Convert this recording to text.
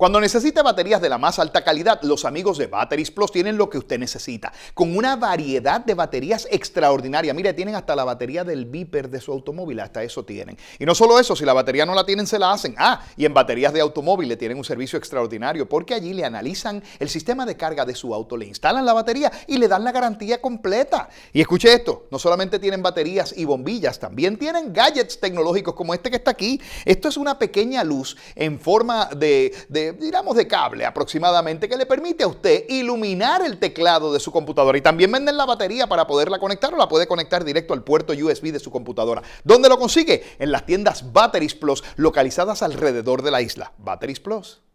Cuando necesite baterías de la más alta calidad, los amigos de Batteries Plus tienen lo que usted necesita, con una variedad de baterías extraordinaria. Mire, tienen hasta la batería del Viper de su automóvil, hasta eso tienen. Y no solo eso, si la batería no la tienen, se la hacen. Ah, y en baterías de automóvil le tienen un servicio extraordinario, porque allí le analizan el sistema de carga de su auto, le instalan la batería y le dan la garantía completa. Y escuche esto, no solamente tienen baterías y bombillas, también tienen gadgets tecnológicos como este que está aquí. Esto es una pequeña luz en forma de, de digamos, de cable aproximadamente, que le permite a usted iluminar el teclado de su computadora. Y también venden la batería para poderla conectar o la puede conectar directo al puerto USB de su computadora. ¿Dónde lo consigue? En las tiendas Batteries Plus localizadas alrededor de la isla. Batteries Plus.